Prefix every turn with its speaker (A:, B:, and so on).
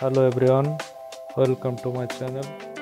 A: hello everyone welcome to my channel.